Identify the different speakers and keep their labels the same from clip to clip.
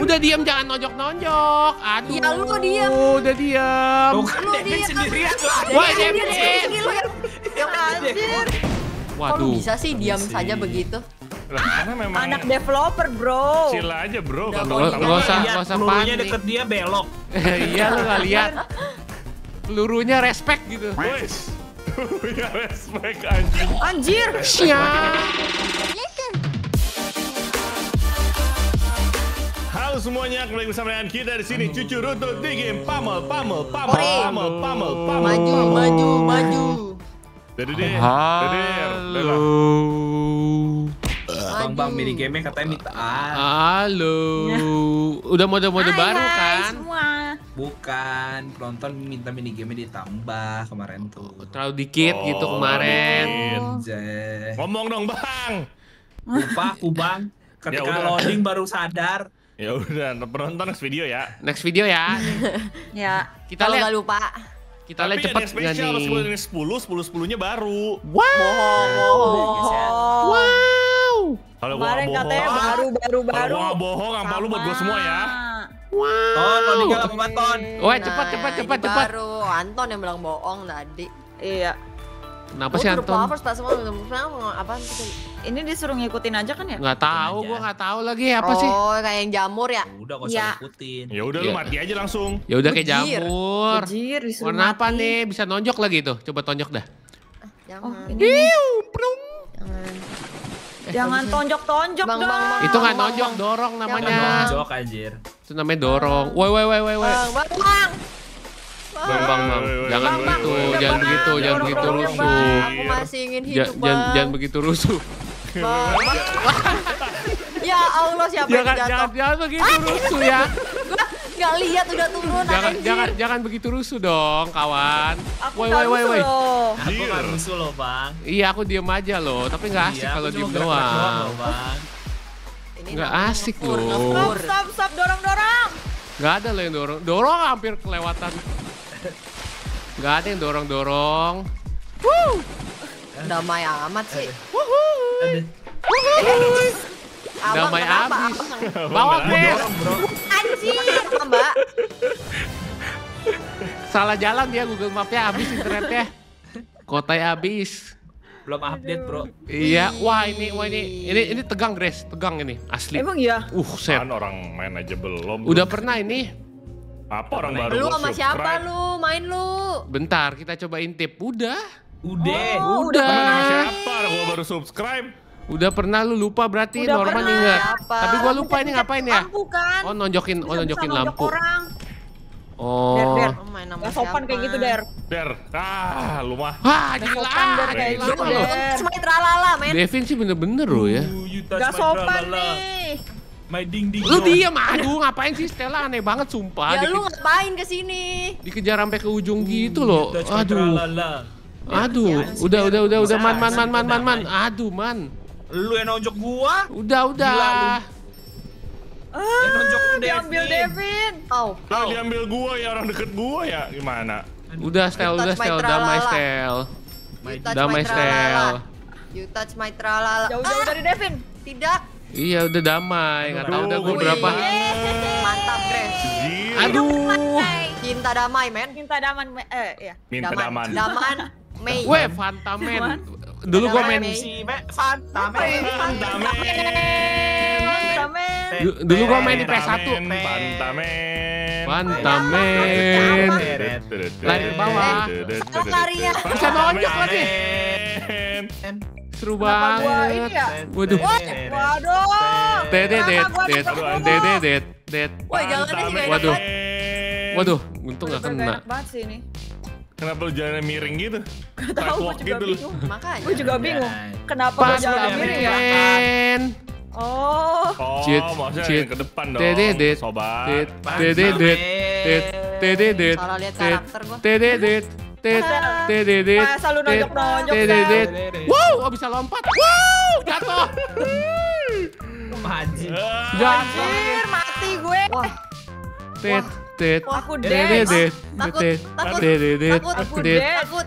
Speaker 1: Udah diam jangan nonjok-nonjok. Aduh.
Speaker 2: Ya, lu diam.
Speaker 1: Udah diam.
Speaker 3: Tuh kan
Speaker 2: Lu
Speaker 3: Devin
Speaker 2: dia-
Speaker 3: sendirian lah.
Speaker 1: Wah, Devin.
Speaker 2: yang anjir. Kok
Speaker 1: Waduh.
Speaker 2: bisa sih diam saja begitu?
Speaker 4: Lah, karena memang
Speaker 5: Anak developer, bro.
Speaker 4: chill aja bro.
Speaker 2: Udah,
Speaker 4: Kalau
Speaker 1: nggak-
Speaker 4: tahu-
Speaker 1: nggak usah.
Speaker 3: Lihat
Speaker 1: usah
Speaker 3: pelurunya
Speaker 1: panik.
Speaker 3: deket dia belok.
Speaker 1: iya lu nggak lihat. Pelurunya respect gitu.
Speaker 4: Wes. Ya respect anjing.
Speaker 5: Anjir.
Speaker 1: Siap.
Speaker 4: Semuanya, kembali bersama dengan kita di sini Cucu Runtut di game Pamel, Pamel, Pamel. Pamel, Pamel, Pamel.
Speaker 2: Maju, maju, maju.
Speaker 4: Dede, dede, dede,
Speaker 1: Halo.
Speaker 3: Bang bang mini game katanya minta
Speaker 1: Halo. Udah mode-mode baru
Speaker 5: hai
Speaker 1: kan?
Speaker 5: semua.
Speaker 3: bukan penonton minta mini game ditambah kemarin tuh.
Speaker 1: Terlalu dikit
Speaker 4: Oh,
Speaker 1: gitu kemarin.
Speaker 4: Ngomong dong bang.
Speaker 3: Lupa aku bang.
Speaker 4: Ya
Speaker 3: Ketika loading baru sadar.
Speaker 4: Ya udah, penonton next video ya.
Speaker 1: Next video ya.
Speaker 5: Ya.
Speaker 1: Kita
Speaker 2: Kalau nggak lupa.
Speaker 1: kita lihat
Speaker 4: Tapi
Speaker 1: cepet
Speaker 4: ada yang
Speaker 1: nggak
Speaker 4: spesial
Speaker 1: nih.
Speaker 4: meskipun ini 10, 10 10-nya baru.
Speaker 1: Wow.
Speaker 5: Oh.
Speaker 1: Wow.
Speaker 4: Kalau gua nggak
Speaker 5: katanya
Speaker 4: bohong,
Speaker 5: baru baru
Speaker 4: kalau
Speaker 5: baru.
Speaker 4: gua bohong, apa lu buat gua semua ya.
Speaker 1: Wow.
Speaker 3: Ton, ton.
Speaker 1: Wah, cepat
Speaker 2: Nah,
Speaker 1: cepat
Speaker 2: ini
Speaker 1: cepat cepat.
Speaker 2: Baru Anton yang bilang bohong tadi.
Speaker 5: Iya.
Speaker 1: Kenapa
Speaker 2: Gua
Speaker 1: sih Anton?
Speaker 2: Flowers tak semua tadi?
Speaker 5: Ini disuruh ngikutin aja kan ya?
Speaker 1: Nggak tahu,
Speaker 3: aja.
Speaker 1: gua nggak tahu lagi apa sih.
Speaker 2: Oh, kayak yang jamur ya?
Speaker 3: Udah gak usah
Speaker 5: Ya.
Speaker 3: ikutin.
Speaker 4: Ya udah lu
Speaker 1: Iya.
Speaker 4: mati aja langsung.
Speaker 1: Ya udah kayak jamur.
Speaker 5: Bujir, disuruh
Speaker 1: Warna apa
Speaker 5: mati.
Speaker 1: nih? Bisa nonjok lagi tuh. Coba tonjok dah.
Speaker 2: Jangan.
Speaker 5: Oh, ini nih.
Speaker 1: Hiu, prung.
Speaker 2: Jangan.
Speaker 5: Jangan tonjok-tonjok
Speaker 2: Bang,
Speaker 5: dong.
Speaker 2: bang, bang.
Speaker 1: Itu nggak
Speaker 2: Bang,
Speaker 1: nonjok, dorong
Speaker 3: Jangan
Speaker 1: namanya.
Speaker 3: nonjok anjir.
Speaker 1: Itu namanya dorong. Woi, woi, woi, woi, woi.
Speaker 2: Bang, bang, bang.
Speaker 1: Bang, bang, bang. Jangan begitu, jangan
Speaker 5: Bang,
Speaker 1: begitu,
Speaker 5: bang.
Speaker 1: jangan begitu rusuh.
Speaker 5: bang.
Speaker 2: Aku masih ingin hidup,
Speaker 1: Jangan
Speaker 2: bang.
Speaker 1: jangan begitu rusuh.
Speaker 2: Bang. ya Allah, siapa yang
Speaker 1: Jangan
Speaker 2: jatuh?
Speaker 1: jangan jangan begitu rusuh ya.
Speaker 2: Gua nggak lihat udah turun
Speaker 1: Jangan
Speaker 2: anjir.
Speaker 1: jangan jangan begitu rusuh dong, kawan.
Speaker 5: Aku
Speaker 1: Woi, woi, woi,
Speaker 5: rusuh
Speaker 1: woi.
Speaker 5: loh.
Speaker 3: Aku gak rusuh loh bang.
Speaker 1: Iya, aku diem aja loh, tapi nggak asik
Speaker 3: Iya, aku
Speaker 1: kalau diem doang.
Speaker 3: loh, bang.
Speaker 2: Ini
Speaker 1: Nggak
Speaker 2: namanya
Speaker 1: asik loh.
Speaker 5: Stop, stop, stop, dorong, dorong.
Speaker 1: Nggak ada loh yang dorong. Dorong hampir kelewatan. Nggak ada yang dorong-dorong.
Speaker 2: Damai amat sih.
Speaker 3: Aduh.
Speaker 2: Abang
Speaker 1: Damai abis. Bawa.
Speaker 3: Dorong bro.
Speaker 2: Anjir, Mbak?
Speaker 1: Salah jalan dia Google Mapnya habis internetnya. Kotanya habis.
Speaker 3: Belum update bro.
Speaker 1: Iya, wah ini wah ini ini ini tegang Grace, tegang ini asli.
Speaker 5: Emang iya?
Speaker 1: Uh, set.
Speaker 4: Kan orang main aja belum.
Speaker 1: Udah pernah ini.
Speaker 4: Apa orang baru
Speaker 2: Lu sama siapa
Speaker 4: subscribe.
Speaker 2: lu? Main lu.
Speaker 1: Bentar, kita coba intip. Udah.
Speaker 3: Udah.
Speaker 5: Oh,
Speaker 1: Udah.
Speaker 4: Pernah sama siapa? Orang gua baru subscribe.
Speaker 1: Udah pernah lu lupa berarti
Speaker 5: Udah
Speaker 1: Norman
Speaker 5: pernah.
Speaker 1: ingat.
Speaker 2: Siapa?
Speaker 1: Tapi gua lupa ini ngapain ya?
Speaker 5: Lampu kan?
Speaker 1: Oh, nonjokin, oh nonjokin
Speaker 5: nonjok
Speaker 1: lampu.
Speaker 5: orang.
Speaker 1: Oh.
Speaker 5: Der, der.
Speaker 2: Oh, main sama
Speaker 5: Gak sopan kayak gitu, Der.
Speaker 4: Der, ah lu mah.
Speaker 5: Gak
Speaker 1: gila.
Speaker 5: sopan, Der, kayak gitu. Der.
Speaker 2: Tralala, men.
Speaker 1: Devin sih bener-bener loh ya.
Speaker 5: Gak sopan nih.
Speaker 3: My ding ding
Speaker 1: Lu diam, aduh ngapain sih Stella aneh banget sumpah.
Speaker 2: Ya
Speaker 1: Dike-
Speaker 2: lu ngapain ke sini?
Speaker 1: dikejar sampai ke ujung gitu loh. Aduh. Aduh,
Speaker 2: Ya,
Speaker 1: udah udah udah udah man man man man man man. Aduh man.
Speaker 3: Lu yang nonjok gua.
Speaker 1: Udah udah.
Speaker 3: Gila lu. Yang nonjok
Speaker 5: Ah,
Speaker 3: Devin.
Speaker 5: diambil Devin.
Speaker 2: Oh,
Speaker 4: Kalau diambil gua ya orang deket gua ya gimana?
Speaker 1: Udah Stel, udah
Speaker 2: my
Speaker 1: Stel, damai. Stel.
Speaker 2: you touch
Speaker 1: Damai. Stel.
Speaker 2: You touch my tralala.
Speaker 5: Jauh-jauh
Speaker 2: Ah,
Speaker 5: dari Devin.
Speaker 2: Tidak.
Speaker 1: Iya udah damai, nggak tahu
Speaker 4: Aduh,
Speaker 1: udah gue
Speaker 4: gua
Speaker 1: berapa.
Speaker 2: Mantap, Grace.
Speaker 1: Aduh.
Speaker 2: Cinta damai, men.
Speaker 5: Minta daman. Eh, iya.
Speaker 4: Minta daman.
Speaker 2: Daman. Mei.
Speaker 1: Weh, Fantamen. Dulu gue main.
Speaker 4: Fantamen.
Speaker 1: Du- dulu gua main di PS1.
Speaker 4: Fantamen.
Speaker 1: Fantamen. Lari ke bawah.
Speaker 2: Salah larinya.
Speaker 1: Bisa nonjok lagi. Seru
Speaker 5: Kenapa gua
Speaker 1: banget.
Speaker 5: ini ya?
Speaker 1: Waduh.
Speaker 5: Waduh.
Speaker 1: Dedet,
Speaker 5: Kenapa gua
Speaker 1: det,
Speaker 5: dipukul?
Speaker 1: dedet, det.
Speaker 2: Woi, jangan nih gak enak
Speaker 1: Waduh. Waduh, untung
Speaker 5: Bener-bener
Speaker 1: kena.
Speaker 5: enak banget sih ini.
Speaker 4: Kenapa lu jalannya miring gitu?
Speaker 5: Gak tahu, gue juga
Speaker 4: gitu lu.
Speaker 5: bingung.
Speaker 2: Makanya.
Speaker 5: Gue juga bingung. Kenapa
Speaker 1: Pas
Speaker 5: gue jalan gini ya? Oh.
Speaker 4: Oh,
Speaker 1: Cheat,
Speaker 4: maksudnya
Speaker 1: cheat.
Speaker 4: ke depan dong.
Speaker 1: Dedet,
Speaker 4: Sobat.
Speaker 1: det, dedet, det, dedet,
Speaker 2: Salah lihat
Speaker 1: det, dedet,
Speaker 5: Masa lu nonjok-nonjok,
Speaker 1: dedet.
Speaker 3: Sel.
Speaker 1: Wow, oh bisa lompat. Wow, jatuh.
Speaker 3: Anjing.
Speaker 1: Jatuh.
Speaker 5: Anjir, mati gue.
Speaker 2: Wah,
Speaker 1: Tet, tet.
Speaker 5: Aku dead.
Speaker 2: Takut,
Speaker 1: det,
Speaker 2: takut, takut, takut, takut.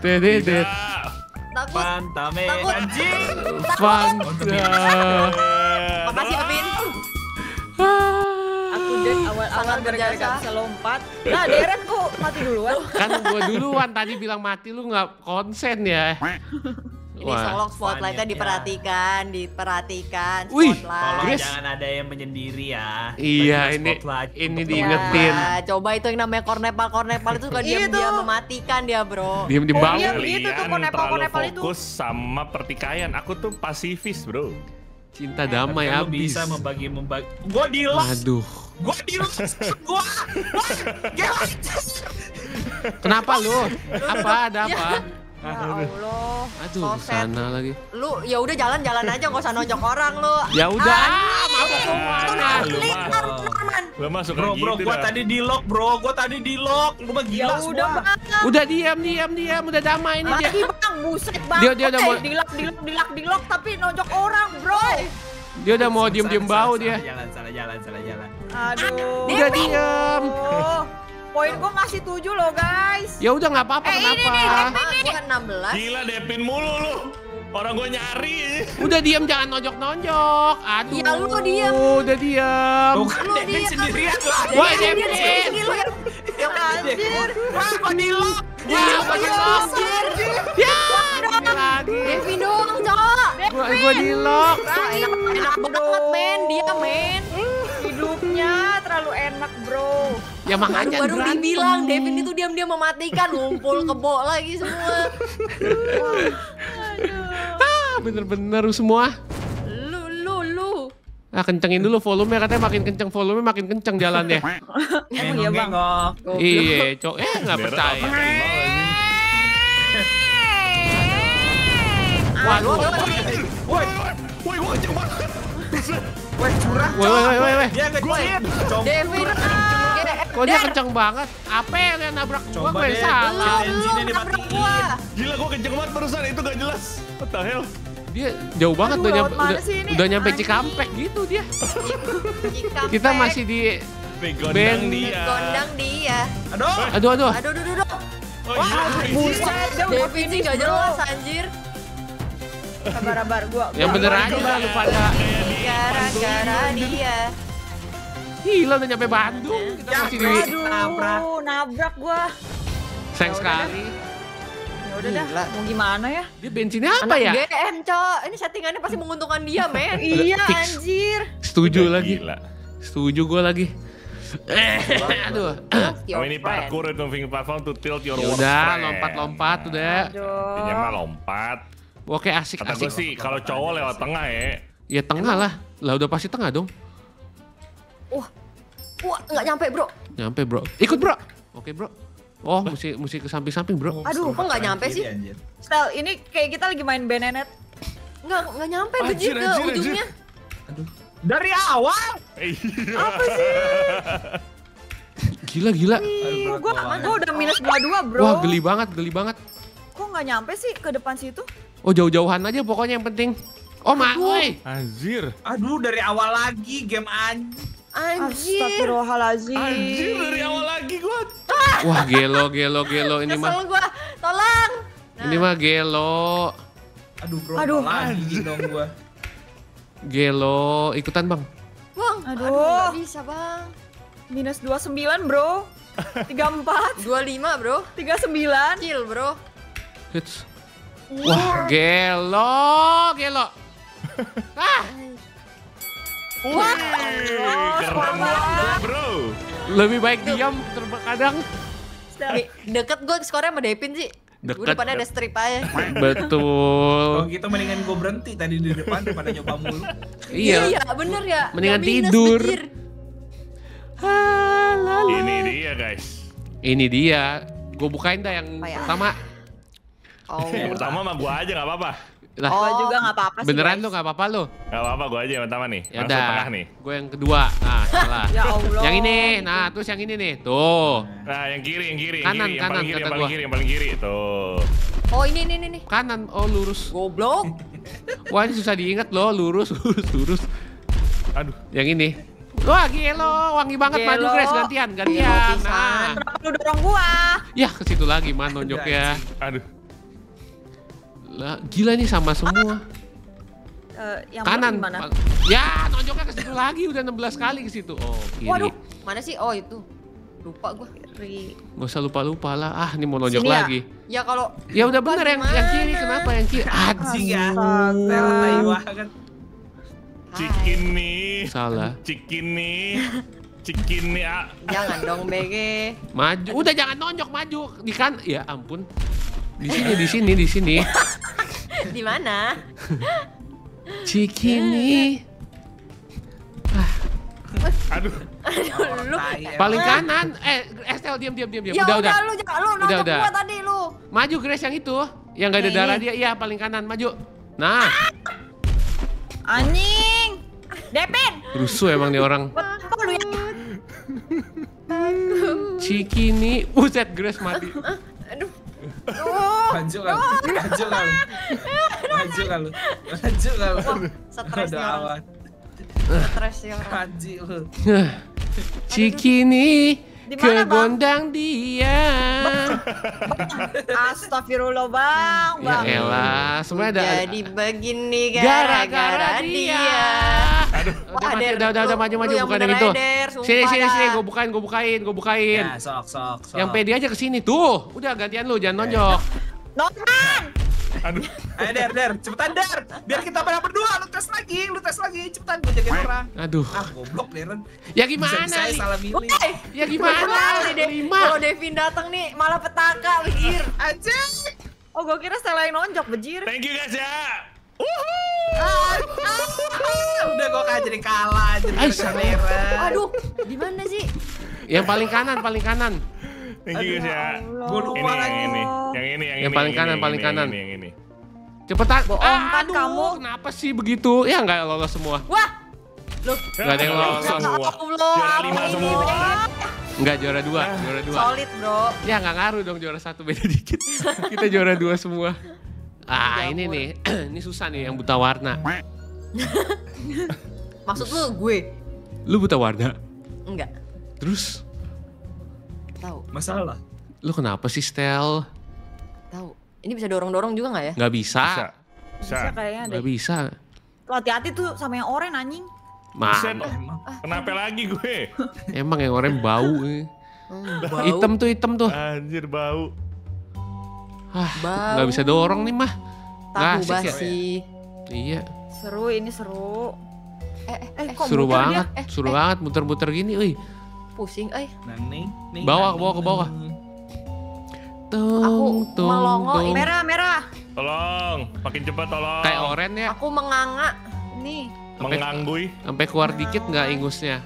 Speaker 3: Me.
Speaker 2: Takut.
Speaker 3: Anjing.
Speaker 1: Fanta.
Speaker 2: Makasih, Kevin. Sangat berjasa.
Speaker 5: nggak bisa lompat. Nah, Deren kok mati duluan.
Speaker 1: Kan gua duluan tadi bilang mati lu nggak konsen ya.
Speaker 2: Ini
Speaker 1: Wah.
Speaker 2: tolong spotlightnya
Speaker 3: ya.
Speaker 2: diperhatikan, diperhatikan
Speaker 1: Wih,
Speaker 2: spotlight.
Speaker 3: Tolong
Speaker 1: Grace.
Speaker 3: jangan ada yang menyendiri ya.
Speaker 1: Iya
Speaker 3: Bagi
Speaker 1: ini
Speaker 3: spotlight
Speaker 1: ini diingetin.
Speaker 2: Ya, coba itu yang namanya kornepal kornepal itu suka diam diam
Speaker 5: tuh.
Speaker 2: mematikan dia bro.
Speaker 1: Diem di
Speaker 5: Oh,
Speaker 1: bawah.
Speaker 5: iya. begitu tuh,
Speaker 4: terlalu
Speaker 5: konepal itu.
Speaker 4: fokus sama pertikaian. Aku tuh pasifis, bro.
Speaker 1: Cinta damai
Speaker 3: Lu
Speaker 1: abis.
Speaker 3: bisa membagi membagi. Gua di.
Speaker 1: Aduh.
Speaker 3: Gua di lock. Gua. Gila.
Speaker 1: Kenapa lu? Apa? Ada apa?
Speaker 5: Ya Allah.
Speaker 1: Aduh,
Speaker 2: Soset.
Speaker 1: sana lagi.
Speaker 2: Lu ya udah jalan-jalan aja nggak usah nonjok orang lu.
Speaker 1: Ya udah, ah, mabuk semuanya.
Speaker 3: Lu mah.
Speaker 4: Lu mah suka
Speaker 3: Bro, bro,
Speaker 4: gitu
Speaker 3: gua
Speaker 4: dah.
Speaker 3: tadi di lock, bro. Gua tadi di lock. Gua mah
Speaker 5: Ya
Speaker 3: gila
Speaker 5: udah,
Speaker 3: semua.
Speaker 5: Bang.
Speaker 1: Udah diam, diam, diam. Udah damai ini dia.
Speaker 5: Lagi bang, buset bang.
Speaker 1: Dia- dia udah mau-
Speaker 5: dilak, dilak, dilak, dilak, tapi nonjok orang, bro.
Speaker 1: Dia udah mau diem-diem bau dia.
Speaker 3: Salah jalan, salah jalan, salah jalan.
Speaker 5: Aduh.
Speaker 1: Udah diam.
Speaker 5: Oh, poin gua masih 7 loh, guys.
Speaker 1: Ya udah nggak apa-apa,
Speaker 5: Eh, ini
Speaker 1: kenapa?
Speaker 5: nih,
Speaker 2: Mak, gua kan 16.
Speaker 4: Gila Devin mulu lu. Orang gua nyari.
Speaker 1: Udah diam, jangan nonjok-nonjok. Aduh.
Speaker 2: Ya, lu diam.
Speaker 1: Udah diam.
Speaker 3: Tuh kan
Speaker 2: Lu
Speaker 3: Devin
Speaker 2: dia-
Speaker 3: sendirian lah.
Speaker 1: Wah,
Speaker 2: yang
Speaker 5: Ya anjir.
Speaker 3: Wah, gua di lock.
Speaker 1: Wah, gua di lock. Ya, ini lagi.
Speaker 2: Devin doang, cowok.
Speaker 1: Gua, gua di lock.
Speaker 2: Enak banget, men. Dia, men.
Speaker 5: Terlalu enak, bro.
Speaker 1: Ya makanya
Speaker 2: Baru
Speaker 1: berantem.
Speaker 2: dibilang Devin itu diam-diam mematikan, ngumpul kebo lagi semua.
Speaker 1: Ah, bener-bener semua.
Speaker 2: Lu, lu, lu.
Speaker 1: Ah, kencengin dulu volume katanya makin kenceng volume makin kenceng jalannya.
Speaker 5: Emang iya, Bang?
Speaker 1: Iya, cok. Eh, nggak percaya. Waduh.
Speaker 4: Woi, woi, gua kenceng banget.
Speaker 3: Weh, curang.
Speaker 1: Woi, woi, woi, woi, woi.
Speaker 3: Dia. Coba.
Speaker 2: Devin.
Speaker 1: Kok dia kenceng banget? Apa yang dia nabrak gua?
Speaker 3: Coba
Speaker 1: Gue salah.
Speaker 2: Lu, nabrak gua.
Speaker 4: Gila gua kenceng banget barusan itu gak jelas. What the hell?
Speaker 1: Dia jauh banget
Speaker 5: Aduh,
Speaker 1: udah nyampe udah,
Speaker 5: sih ini?
Speaker 1: udah nyampe. Cikampek gitu dia.
Speaker 2: Cikampek.
Speaker 1: Kita masih di
Speaker 4: Begondang
Speaker 1: Ben.
Speaker 4: dia.
Speaker 2: Gondang dia.
Speaker 3: Aduh.
Speaker 1: aduh aduh.
Speaker 2: Aduh, aduh, aduh, aduh.
Speaker 4: Oh, iya,
Speaker 5: Buset, dia udah
Speaker 2: Devin sih
Speaker 5: finish,
Speaker 2: gak jelas, anjir.
Speaker 5: Sabar-sabar, gua.
Speaker 1: Yang bener aja lah lu pada.
Speaker 2: Gara-gara dia.
Speaker 1: Gila udah nyampe Bandung. Kita
Speaker 3: Ya,
Speaker 1: masih di
Speaker 5: Aduh,
Speaker 3: Nabrak.
Speaker 5: nabrak gua.
Speaker 1: sayang
Speaker 5: Ya
Speaker 1: sekali.
Speaker 5: Ya udah dah, mau gimana ya?
Speaker 1: Dia bensinnya apa
Speaker 2: Anak
Speaker 1: ya?
Speaker 2: GM, cok. Ini settingannya pasti menguntungkan dia, men.
Speaker 5: Iya, anjir.
Speaker 1: Setuju
Speaker 4: Udah
Speaker 1: lagi.
Speaker 4: Gila.
Speaker 1: Setuju gue lagi. Eh, aduh.
Speaker 4: Oh, ini parkour itu moving platform to tilt your
Speaker 1: Ya udah, lompat-lompat udah.
Speaker 4: Intinya mah
Speaker 5: Aduh.
Speaker 4: lompat.
Speaker 1: Oke, asik
Speaker 4: Kata
Speaker 1: asik.
Speaker 4: sih kalau cowok lewat tengah ya.
Speaker 1: Ya tengah lah. Lah udah pasti tengah dong.
Speaker 2: Wah, wah, nggak nyampe, bro.
Speaker 1: Nyampe, Bro. Ikut, Bro. Oke, Bro. Oh, mesti mesti ke samping-samping, Bro.
Speaker 2: Aduh, kok nggak nyampe sih?
Speaker 3: Anjir.
Speaker 5: Stel, ini kayak kita lagi main Benenet.
Speaker 2: Nggak, nggak nyampe
Speaker 4: Anjir,
Speaker 2: ke
Speaker 4: anjir, anjir.
Speaker 2: ujungnya.
Speaker 3: Dari awal.
Speaker 4: Apa
Speaker 1: Gila, gila.
Speaker 5: Ih, gua, gua udah minus 22, bro.
Speaker 1: Wah, geli banget, geli banget.
Speaker 5: Kok nggak nyampe sih ke depan situ?
Speaker 1: Oh, jauh-jauhan aja pokoknya yang penting. Oh, mak, woi.
Speaker 4: Anjir.
Speaker 3: Aduh, dari awal lagi game anjing.
Speaker 2: Anjir.
Speaker 5: Astagfirullahaladzim.
Speaker 4: Anjir dari awal lagi gua.
Speaker 1: Wah, gelo, gelo, gelo ini mah.
Speaker 2: Kesel gua. Tolong. Nah,
Speaker 1: Ini mah gelo.
Speaker 3: Aduh, bro.
Speaker 5: Aduh.
Speaker 3: lagi dong gua.
Speaker 1: Gelo, ikutan, Bang.
Speaker 2: Bang,
Speaker 5: Aduh.
Speaker 2: aduh, nggak bisa, Bang.
Speaker 5: Minus 29, bro. 34,
Speaker 2: 25, bro.
Speaker 5: 39.
Speaker 2: Chill, bro.
Speaker 1: Hits. Wah, gelo, gelo. Ah,
Speaker 4: Wih, keren banget bro.
Speaker 1: lebih baik diam terkadang.
Speaker 2: Deket gua skornya sama Devin sih.
Speaker 1: Deket.
Speaker 2: Gue depannya ada strip aja.
Speaker 3: Kalau
Speaker 1: Betul.
Speaker 3: gitu mendingan gue berhenti tadi di depan daripada nyoba mulu.
Speaker 1: Iya.
Speaker 2: iya, bener ya.
Speaker 1: Mendingan
Speaker 2: minus,
Speaker 1: tidur.
Speaker 2: bejir.
Speaker 4: Ini dia guys.
Speaker 1: Ini dia. Gue bukain dah yang
Speaker 2: Apa ya?
Speaker 1: pertama.
Speaker 2: Oh.
Speaker 4: Yang pertama mah gua aja nggak apa-apa.
Speaker 1: Lah,
Speaker 5: gua
Speaker 2: Oh.
Speaker 5: juga nggak apa-apa sih.
Speaker 1: beneran
Speaker 5: guys.
Speaker 1: lu nggak apa-apa lu?
Speaker 4: Nggak apa-apa gua aja yang pertama nih.
Speaker 1: Ya
Speaker 4: Langsung tengah
Speaker 1: udah.
Speaker 4: nih.
Speaker 1: Gue yang kedua. Nah, salah.
Speaker 5: Ya Allah.
Speaker 1: Yang ini. Nah, terus yang ini nih. Tuh.
Speaker 4: Nah, yang kiri, yang kiri, yang
Speaker 1: Kanan,
Speaker 4: kiri, yang
Speaker 1: kanan,
Speaker 4: paling kiri,
Speaker 1: kata
Speaker 4: yang paling
Speaker 1: gua.
Speaker 4: kiri, yang paling kiri. Tuh.
Speaker 2: Oh, ini ini ini.
Speaker 1: Kanan. Oh, lurus.
Speaker 2: Goblok.
Speaker 1: Wah, ini susah diingat loh. Lurus, lurus, lurus.
Speaker 4: Aduh.
Speaker 1: Yang ini. Wah, gelo. Wangi banget madu,
Speaker 5: Gelo.
Speaker 1: Grace. Gantian, gantian.
Speaker 2: Gelo
Speaker 1: Nah.
Speaker 5: Kenapa lu dorong gua?
Speaker 1: Ya, ke situ lagi man nonjoknya.
Speaker 4: Aduh.
Speaker 1: Lah, gila nih sama semua.
Speaker 5: Eh, yang
Speaker 1: Kanan.
Speaker 5: mana?
Speaker 1: Ya, nonjoknya ke situ lagi udah 16 kali ke situ. Oh, kiri.
Speaker 5: Waduh.
Speaker 2: Mana sih? Oh itu. Lupa gua.
Speaker 5: Ri.
Speaker 1: Gak usah lupa-lupa lah. Ah, ini mau nonjok
Speaker 5: Sini ya?
Speaker 1: lagi.
Speaker 2: Ya kalau
Speaker 1: Ya udah bener yang, yang kiri. Kenapa yang kiri?
Speaker 3: Anjing ya.
Speaker 5: Astaga.
Speaker 3: Tela tai banget.
Speaker 4: Cikin nih.
Speaker 1: Salah.
Speaker 4: Cikin nih. Cikin nih. ah.
Speaker 2: jangan dong BG.
Speaker 1: Maju. Udah jangan nonjok maju. Di kan. Ya ampun. Di sini, di sini, di sini.
Speaker 2: Di mana?
Speaker 1: Cikini.
Speaker 4: Aduh.
Speaker 2: lu.
Speaker 3: Tai emang.
Speaker 1: Paling kanan. Eh, Estel diam diam diam diam.
Speaker 2: Ya
Speaker 1: Udah
Speaker 2: udah, lu jangan lu
Speaker 1: Udah, udah.
Speaker 2: gua tadi lu.
Speaker 1: Maju Grace yang itu. Yang gak ada darah dia. Iya, paling kanan. Maju. Nah,
Speaker 5: Anjing. Depin.
Speaker 1: rusuh emang nih orang.
Speaker 5: Kok lu yang
Speaker 1: Cikini. Buset, Grace mati.
Speaker 2: Aduh.
Speaker 3: Maju kan. Maju kan. Maju kan. Maju kan.
Speaker 2: Stres
Speaker 3: Udah.
Speaker 2: Stres.
Speaker 3: Maju lu.
Speaker 1: Cikini.
Speaker 5: Bang?
Speaker 1: Kegondang dia.
Speaker 5: Astagfirullah bang,
Speaker 1: Ya
Speaker 5: bang.
Speaker 1: elah, sebenarnya ada
Speaker 2: Jadi begini
Speaker 1: gara-gara
Speaker 2: gara-gara
Speaker 1: dia.
Speaker 2: dia.
Speaker 1: Aduh, udah,
Speaker 2: Wah,
Speaker 1: mati,
Speaker 2: Der,
Speaker 1: udah, udah, udah, maju, maju, bukan yang itu. Sini, sini, sini, gue bukain, gue bukain, gue bukain.
Speaker 3: Ya, sok, sok, sok.
Speaker 1: Yang pede aja ke sini tuh. Udah gantian lu, jangan nonjok.
Speaker 5: Nonton.
Speaker 4: Aduh.
Speaker 3: Ayo Der, Der, cepetan Der. Biar kita pada berdua, lu tes lagi, lu tes lagi, cepetan gue jagain orang.
Speaker 1: Aduh.
Speaker 3: Ah, goblok Deren.
Speaker 1: Ya gimana?
Speaker 3: Bisa-bisa
Speaker 1: Li?
Speaker 3: salah milih.
Speaker 1: Ya gimana? Lima.
Speaker 2: Kalau Devin datang nih malah petaka bejir.
Speaker 3: Anjing.
Speaker 5: Oh, gue kira Stella yang nonjok, bejir.
Speaker 4: Thank you guys ya.
Speaker 3: Ah, udah gue kayak jadi kalah gara-gara Deren.
Speaker 2: Aduh, di mana sih?
Speaker 1: Yang paling kanan, paling kanan.
Speaker 4: Thank you guys ya.
Speaker 3: Gua lupa
Speaker 4: Ini yang
Speaker 3: lagi.
Speaker 4: ini, yang ini, yang
Speaker 1: Yang
Speaker 4: ini,
Speaker 1: paling
Speaker 4: yang
Speaker 1: kanan,
Speaker 4: ini,
Speaker 1: paling
Speaker 4: yang
Speaker 1: kanan.
Speaker 4: ini, yang ini.
Speaker 1: Cepetan.
Speaker 5: Bohong kan
Speaker 1: Aduh,
Speaker 5: kamu?
Speaker 1: Kenapa sih begitu? Ya nggak lolos semua.
Speaker 2: Wah, loh.
Speaker 1: Nggak ada yang lolos.
Speaker 4: semua.
Speaker 2: Allah,
Speaker 4: Juara lima
Speaker 2: ini?
Speaker 4: semua.
Speaker 1: Nggak juara dua, juara dua.
Speaker 5: Solid, bro.
Speaker 1: Ya nggak ngaruh dong juara satu beda dikit. Kita juara dua semua. Ah ini nih, ini susah nih yang buta warna.
Speaker 2: Maksud lu gue?
Speaker 1: Lu buta warna,
Speaker 2: Enggak.
Speaker 1: terus
Speaker 2: Tahu,
Speaker 3: Masalah.
Speaker 1: lu kenapa sih Stel?
Speaker 2: tahu. Ini bisa dorong-dorong juga nggak ya?
Speaker 1: Nggak bisa,
Speaker 4: Bisa. Bisa.
Speaker 5: Bisa kayaknya deh.
Speaker 1: nggak bisa.
Speaker 5: Tuh hati-hati tuh sama yang oranye anjing.
Speaker 1: Mana?
Speaker 3: Emang.
Speaker 4: Kenapa lagi gue?
Speaker 1: Emang yang orang bau. eh.
Speaker 2: Hmm, bau.
Speaker 1: Hitam tuh hitam tuh.
Speaker 4: Anjir bau.
Speaker 1: Ah,
Speaker 2: Bau.
Speaker 1: nggak bisa dorong nih mah.
Speaker 2: Tahu
Speaker 1: ya.
Speaker 2: basi.
Speaker 1: Iya,
Speaker 5: Seru ini seru.
Speaker 2: Eh, eh,
Speaker 5: Eh,
Speaker 2: eh,
Speaker 5: kok
Speaker 1: seru
Speaker 5: muter dia?
Speaker 1: banget,
Speaker 2: Eh,
Speaker 1: seru
Speaker 2: eh.
Speaker 1: banget muter-muter gini, wih.
Speaker 2: pusing, eh.
Speaker 3: Nah, nih, nih.
Speaker 1: Bawah,
Speaker 3: nah,
Speaker 1: ke bawah. Tung,
Speaker 2: Aku
Speaker 1: tung,
Speaker 2: melongo
Speaker 1: tung.
Speaker 2: ini.
Speaker 5: Merah, merah.
Speaker 4: Tolong, makin cepat tolong.
Speaker 1: Kayak oren ya,
Speaker 2: Aku menganga.
Speaker 5: Nih.
Speaker 4: Menganggui.
Speaker 1: sampai keluar dikit nggak ingusnya.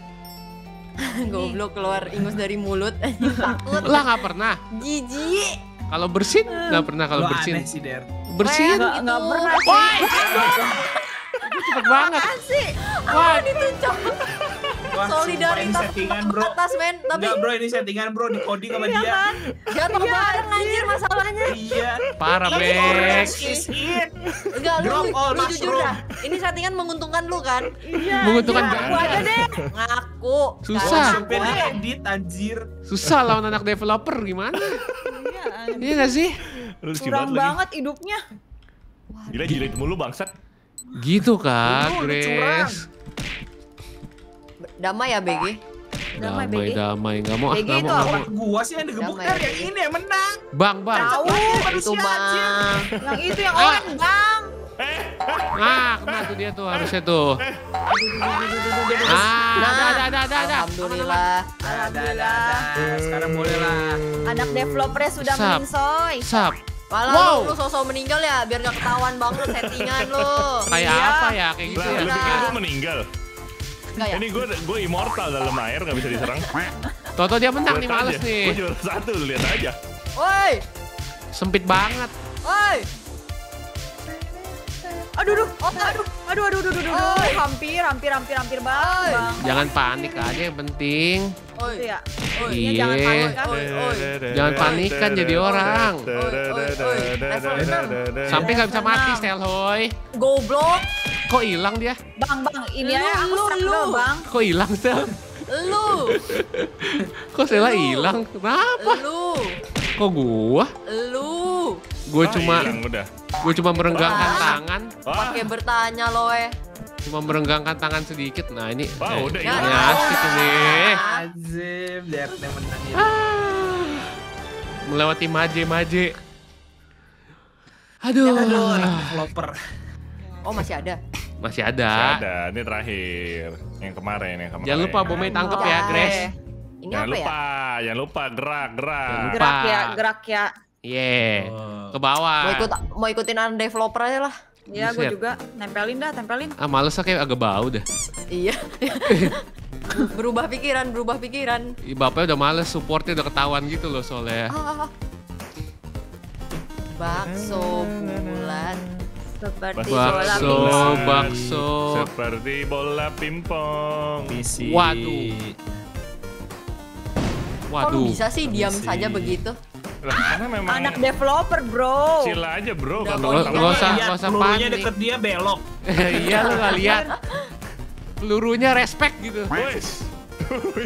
Speaker 2: Goblok keluar ingus dari mulut. Takut.
Speaker 1: Lah nggak pernah.
Speaker 2: Jijik.
Speaker 1: Kalau bersin nggak pernah kalau bersin.
Speaker 3: aneh sih, Der.
Speaker 1: Bersin
Speaker 5: Nggak, nggak
Speaker 2: gitu.
Speaker 5: pernah sih.
Speaker 1: Cepet banget.
Speaker 2: sih.
Speaker 1: Wah,
Speaker 2: ditunjuk?
Speaker 3: Wah,
Speaker 2: Solidaritas
Speaker 3: settingan, bro.
Speaker 2: atas men, tapi
Speaker 3: Enggak, bro, ini settingan, bro. Di coding sama
Speaker 5: Iya
Speaker 3: dia.
Speaker 5: kan?
Speaker 2: jatuh bareng anjir masalahnya.
Speaker 3: Iya.
Speaker 1: parah
Speaker 3: it.
Speaker 2: Enggak lu,
Speaker 3: Drop all
Speaker 2: lu jujur dah. Ini settingan menguntungkan lu kan?
Speaker 5: Iya.
Speaker 1: Menguntungkan
Speaker 5: iya,
Speaker 1: banget.
Speaker 5: Aku aja deh.
Speaker 2: Ngaku.
Speaker 1: Susah.
Speaker 3: Edit, anjir.
Speaker 1: Susah lawan anak developer gimana?
Speaker 5: Iya.
Speaker 1: Iya nggak sih?
Speaker 4: Lagi.
Speaker 5: banget hidupnya.
Speaker 4: Gila jilid mulu bangsat.
Speaker 1: Gitu kan,
Speaker 3: curang.
Speaker 1: Grace.
Speaker 2: Damai ya BG.
Speaker 5: Damai,
Speaker 1: Damai,
Speaker 5: BG.
Speaker 1: damai. Nggak mau, ah,
Speaker 5: itu
Speaker 1: mau,
Speaker 5: apa?
Speaker 1: mau.
Speaker 3: Gua sih yang digebuk. Der, yang ini yang menang.
Speaker 1: Bang, bang.
Speaker 5: Tahu.
Speaker 2: Itu mah.
Speaker 5: Yang itu yang
Speaker 1: Ah.
Speaker 5: oranye, Bang.
Speaker 1: Nah, kena tuh dia tuh harusnya tuh. Ah, ada, ada, ada, ada, ada.
Speaker 2: Alhamdulillah.
Speaker 3: Ada. Sekarang boleh lah.
Speaker 5: Anak developernya sudah
Speaker 1: Sap.
Speaker 5: meninsoy.
Speaker 1: Sap.
Speaker 2: Malah
Speaker 1: Wow.
Speaker 2: lu, lu sosok meninggal ya biar gak ketahuan banget settingan lu.
Speaker 1: Kayak
Speaker 5: Iya.
Speaker 1: apa ya? Kayak gitu ya.
Speaker 4: lu pikir gue meninggal?
Speaker 2: Enggak ya?
Speaker 4: Ini gue gue immortal dalam air nggak bisa diserang.
Speaker 1: Toto dia menang nih,
Speaker 4: Lihat
Speaker 1: males
Speaker 4: aja.
Speaker 1: nih.
Speaker 4: Gue juara satu, lu lihat aja.
Speaker 2: Woi,
Speaker 1: Sempit banget.
Speaker 2: woi.
Speaker 5: Aduh, aduh, oh, aduh, aduh, aduh, aduh, aduh, aduh, aduh.
Speaker 2: Oi.
Speaker 5: hampir, hampir, hampir, hampir banget,
Speaker 2: Oi.
Speaker 5: bang.
Speaker 1: Jangan panik aja yang penting.
Speaker 5: Itu
Speaker 2: Woi.
Speaker 5: ya.
Speaker 2: Oi.
Speaker 5: Iya, jangan
Speaker 1: Iya.
Speaker 5: panik kan.
Speaker 1: Jangan panik kan jadi orang. Sampai nggak bisa mati. Stelhoy.
Speaker 2: Goblok.
Speaker 1: Kok hilang dia?
Speaker 5: Bang, bang, ini
Speaker 2: Lu,
Speaker 5: aja aku struggle,
Speaker 2: lu.
Speaker 5: bang.
Speaker 1: Kok hilang, Stel?
Speaker 2: Lu.
Speaker 1: Kok Stella hilang? Kenapa?
Speaker 2: Lu.
Speaker 1: Kok gua?
Speaker 2: Lu.
Speaker 1: Gue
Speaker 4: Ah,
Speaker 1: cuma
Speaker 4: udah.
Speaker 1: Gue cuma merenggangkan
Speaker 2: Ah.
Speaker 1: tangan.
Speaker 4: Wah,
Speaker 2: Pakai bertanya lo eh.
Speaker 1: Cuma merenggangkan tangan sedikit. Nah ini.
Speaker 4: Wah,
Speaker 1: eh,
Speaker 4: udah
Speaker 1: ini
Speaker 4: ini.
Speaker 1: asik ini.
Speaker 3: Azim, lihat yang menang ini.
Speaker 1: Ah, melewati maje-maje. Aduh,
Speaker 3: Aduh, developer.
Speaker 2: Oh masih ada.
Speaker 1: masih
Speaker 4: Masih
Speaker 1: ada.
Speaker 4: ada, ini terakhir. Yang kemarin, yang kemarin.
Speaker 1: Jangan lupa bomnya tangkep ya. Grace.
Speaker 2: Ini
Speaker 4: Jangan
Speaker 2: apa
Speaker 4: lupa,
Speaker 2: ya?
Speaker 4: jangan lupa gerak, gerak.
Speaker 1: Jangan lupa.
Speaker 5: Gerak ya, gerak ya.
Speaker 1: Yeah,
Speaker 3: Oh.
Speaker 1: ke bawah.
Speaker 2: Mau ikut mau ikutin anak developer aja lah.
Speaker 5: Ya, gue juga. Nempelin dah, tempelin.
Speaker 1: Ah males lah kayak agak bau dah.
Speaker 2: Iya. berubah pikiran, berubah pikiran.
Speaker 1: Bapaknya udah males, supportnya udah ketahuan gitu loh soalnya.
Speaker 2: Ah. Bakso bulat.
Speaker 5: Seperti
Speaker 1: Bakso.
Speaker 5: bola
Speaker 1: Bakso.
Speaker 5: pingpong.
Speaker 1: bakso.
Speaker 4: Seperti bola pimpong.
Speaker 3: Misi.
Speaker 1: Waduh.
Speaker 2: Kok lu
Speaker 1: Waduh.
Speaker 2: bisa sih diam saja begitu?
Speaker 4: Lah, karena memang
Speaker 5: Anak developer, bro.
Speaker 4: chill aja bro.
Speaker 2: Udah,
Speaker 4: Kalau
Speaker 2: Boy.
Speaker 1: Nggak nggak usah,
Speaker 3: Lihat,
Speaker 1: nggak usah
Speaker 3: pelurunya
Speaker 1: panik.
Speaker 3: deket dia belok.
Speaker 1: iya lu nggak lihat. Pelurunya respect gitu.
Speaker 4: Wes.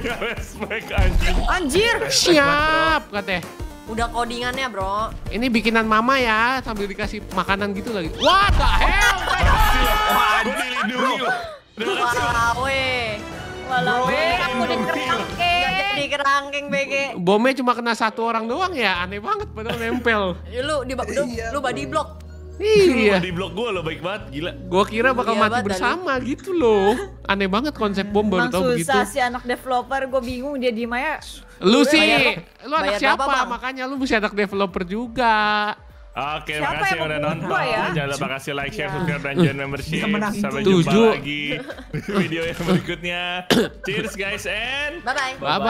Speaker 4: Ya respect anjing.
Speaker 5: Anjir.
Speaker 1: Siap katanya.
Speaker 2: Udah codingannya, Bro.
Speaker 1: Ini bikinan mama ya sambil dikasih makanan gitu lagi. What the hell?
Speaker 4: Gue dilindungi loh. Kasih.
Speaker 2: Walawe.
Speaker 5: Walau aku
Speaker 2: Nggak jadi kerangkeng BG.
Speaker 1: Bomnya cuma kena satu orang doang ya, aneh banget padahal nempel.
Speaker 2: Lu di lu, lu body block.
Speaker 1: iya.
Speaker 4: Di blok gue lo baik banget, gila.
Speaker 1: Gua kira bakal
Speaker 2: Iya
Speaker 1: mati
Speaker 2: banget,
Speaker 1: bersama gitu loh. Aneh banget konsep bom baru
Speaker 5: Emang
Speaker 1: tahu begitu.
Speaker 5: susah sih anak developer, gue bingung dia di ya.
Speaker 1: Lu sih,
Speaker 2: Bayar-
Speaker 1: lu anak
Speaker 2: bayar
Speaker 1: siapa?
Speaker 2: Bang?
Speaker 1: Makanya lu mesti anak developer juga.
Speaker 4: Oke,
Speaker 5: Siapa
Speaker 4: makasih
Speaker 5: yang
Speaker 4: udah nonton.
Speaker 5: ya?
Speaker 4: Jangan lupa kasih like, share,
Speaker 5: Iya.
Speaker 4: subscribe, dan join membership. Sampai jumpa
Speaker 1: Tujuh.
Speaker 4: lagi di video yang berikutnya. Cheers guys and
Speaker 2: Bye bye.
Speaker 1: Bye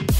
Speaker 1: bye.